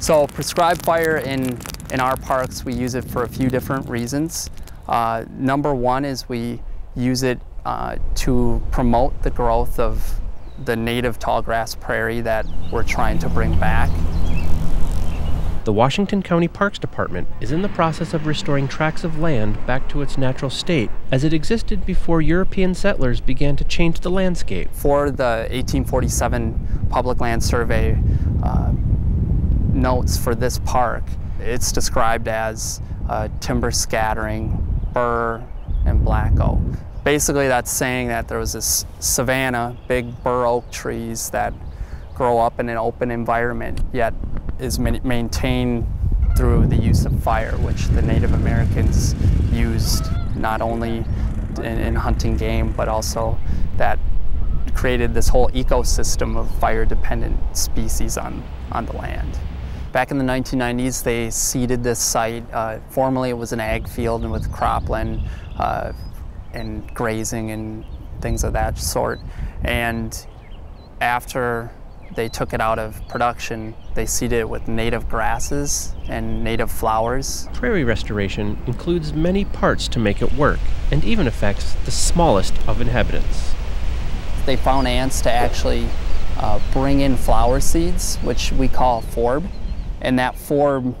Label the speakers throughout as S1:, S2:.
S1: So prescribed fire in, in our parks, we use it for a few different reasons. Uh, number one is we use it uh, to promote the growth of the native tall grass prairie that we're trying to bring back.
S2: The Washington County Parks Department is in the process of restoring tracts of land back to its natural state as it existed before European settlers began to change the landscape.
S1: For the 1847 Public Land Survey uh, notes for this park, it's described as uh, timber scattering, burr, and black oak. Basically, that's saying that there was this savanna, big bur oak trees that grow up in an open environment, yet is maintained through the use of fire, which the Native Americans used not only in, in hunting game, but also that created this whole ecosystem of fire-dependent species on, on the land. Back in the 1990s, they seeded this site. Uh, formerly, it was an ag field and with cropland uh, and grazing and things of that sort. And after they took it out of production. They seeded it with native grasses and native flowers.
S2: Prairie restoration includes many parts to make it work and even affects the smallest of inhabitants.
S1: They found ants to actually uh, bring in flower seeds, which we call forb, and that forb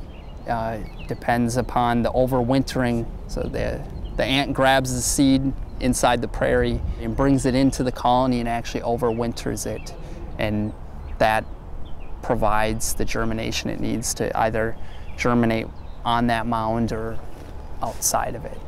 S1: uh, depends upon the overwintering. So the, the ant grabs the seed inside the prairie and brings it into the colony and actually overwinters it and that provides the germination it needs to either germinate on that mound or outside of it.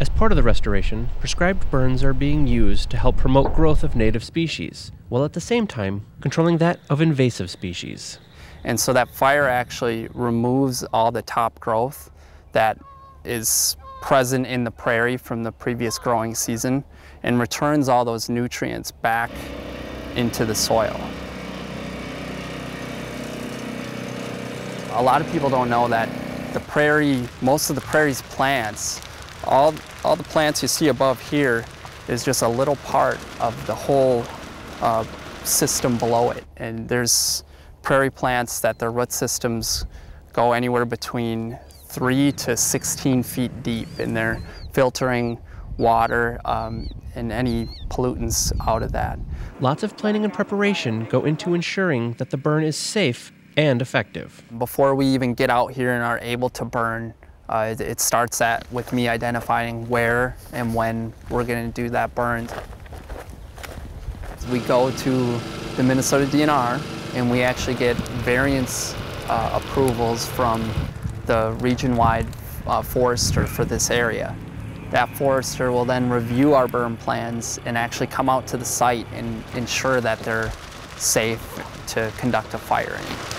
S2: As part of the restoration, prescribed burns are being used to help promote growth of native species, while at the same time controlling that of invasive species.
S1: And so that fire actually removes all the top growth that is present in the prairie from the previous growing season and returns all those nutrients back into the soil. A lot of people don't know that the prairie, most of the prairie's plants, all, all the plants you see above here is just a little part of the whole uh, system below it. And there's prairie plants that their root systems go anywhere between three to 16 feet deep and they're filtering water um, and any pollutants out of that.
S2: Lots of planning and preparation go into ensuring that the burn is safe and effective.
S1: Before we even get out here and are able to burn, uh, it starts at with me identifying where and when we're going to do that burn. We go to the Minnesota DNR and we actually get variance uh, approvals from the region-wide uh, forester for this area. That forester will then review our burn plans and actually come out to the site and ensure that they're safe to conduct a fire in.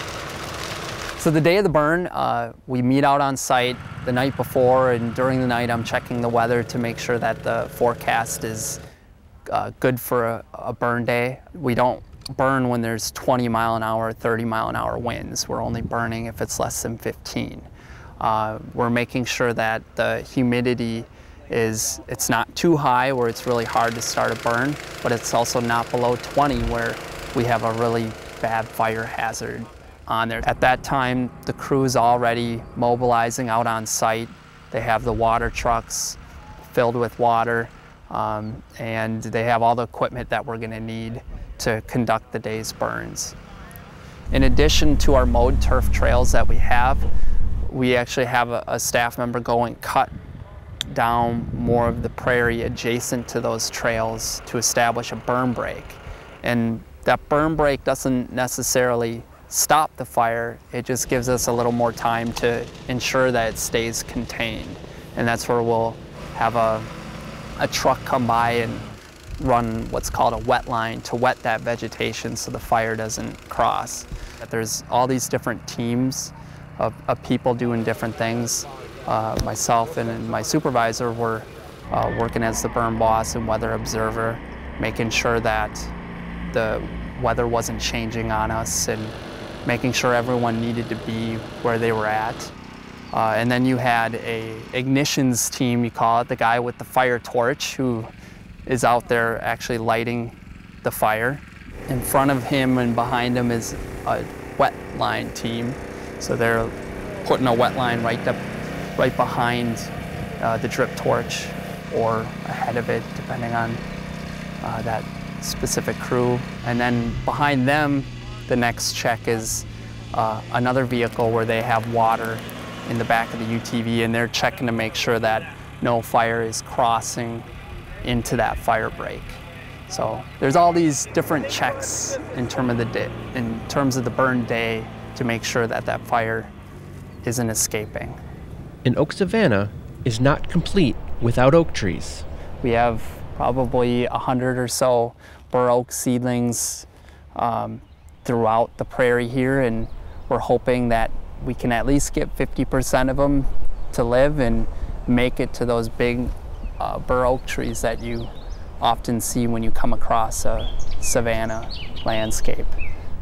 S1: So the day of the burn, uh, we meet out on site the night before and during the night I'm checking the weather to make sure that the forecast is uh, good for a, a, burn day. We don't burn when there's 20 mile an hour, 30 mile an hour winds. We're only burning if it's less than 15. Uh, we're making sure that the humidity is, it's not too high where it's really hard to start a burn, but it's also not below 20 where we have a really bad fire hazard on there. At that time, the crew is already mobilizing out on site. They have the water trucks filled with water, um, and they have all the equipment that we're gonna need to conduct the day's burns. In addition to our mowed turf trails that we have, we actually have a, a staff member go and cut down more of the prairie adjacent to those trails to establish a burn break. And that burn break doesn't necessarily stop the fire, it just gives us a little more time to ensure that it stays contained. And that's where we'll have a, a truck come by and run what's called a wet line to wet that vegetation so the fire doesn't cross. There's all these different teams of, of people doing different things. Uh, myself and my supervisor were uh, working as the burn boss and weather observer, making sure that the weather wasn't changing on us and making sure everyone needed to be where they were at. Uh, and then you had a ignitions team, you call it, the guy with the fire torch who is out there actually lighting the fire. In front of him and behind him is a wet line team So they're putting a wet line right up, right behind uh, the drip torch or ahead of it, depending on uh, that specific crew. And then behind them, the next check is uh, another vehicle where they have water in the back of the UTV and they're checking to make sure that no fire is crossing into that fire break. So there's all these different checks in terms of the day, in terms of the burn day to make sure that that fire isn't escaping.
S2: An oak savanna is not complete without oak trees.
S1: We have probably a hundred or so bur oak seedlings um, throughout the prairie here, and we're hoping that we can at least get 50% of them to live and make it to those big uh, bur oak trees that you often see when you come across a savanna landscape.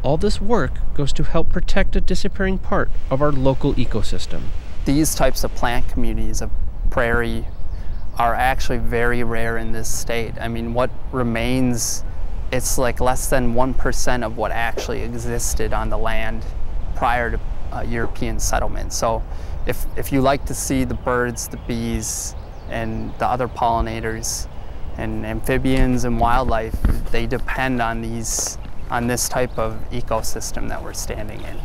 S2: All this work goes to help protect a disappearing part of our local ecosystem.
S1: These types of plant communities of prairie are actually very rare in this state. I mean, what remains, it's like less than 1% of what actually existed on the land prior to uh, European settlement. So if, if you like to see the birds, the bees, and the other pollinators and amphibians and wildlife, they depend on these on this type of ecosystem that we're standing in.